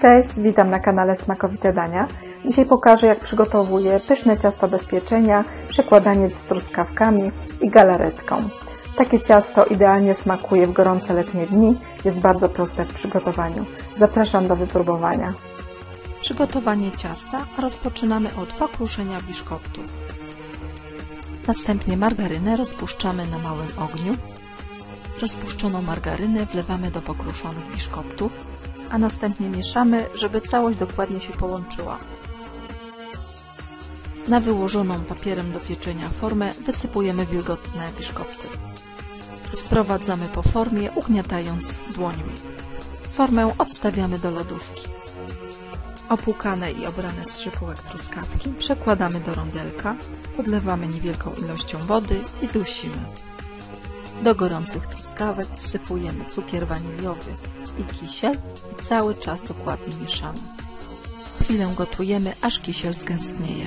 Cześć, witam na kanale Smakowite Dania. Dzisiaj pokażę jak przygotowuję pyszne ciasto bez pieczenia, przekładanie z truskawkami i galaretką. Takie ciasto idealnie smakuje w gorące letnie dni, jest bardzo proste w przygotowaniu. Zapraszam do wypróbowania. Przygotowanie ciasta rozpoczynamy od pokruszenia biszkoptów. Następnie margarynę rozpuszczamy na małym ogniu. Rozpuszczoną margarynę wlewamy do pokruszonych biszkoptów, a następnie mieszamy, żeby całość dokładnie się połączyła. Na wyłożoną papierem do pieczenia formę wysypujemy wilgotne biszkopty. Sprowadzamy po formie, ugniatając dłońmi. Formę odstawiamy do lodówki. Opłukane i obrane z szypułek truskawki przekładamy do rondelka, podlewamy niewielką ilością wody i dusimy. Do gorących truskawek wsypujemy cukier waniliowy i kisiel i cały czas dokładnie mieszamy. Chwilę gotujemy, aż kisiel zgęstnieje.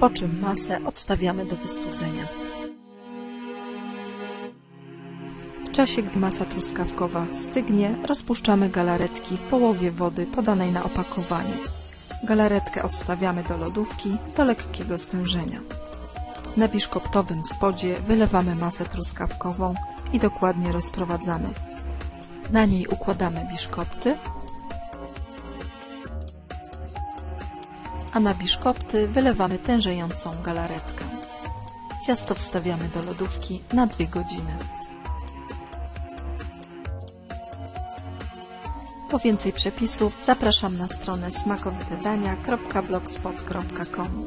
Po czym masę odstawiamy do wystudzenia. Czasie, gdy masa truskawkowa stygnie, rozpuszczamy galaretki w połowie wody podanej na opakowaniu. Galaretkę odstawiamy do lodówki do lekkiego stężenia. Na biszkoptowym spodzie wylewamy masę truskawkową i dokładnie rozprowadzamy. Na niej układamy biszkopty, a na biszkopty wylewamy tężejącą galaretkę. Ciasto wstawiamy do lodówki na 2 godziny. Po więcej przepisów zapraszam na stronę smakowitedania.blogspot.com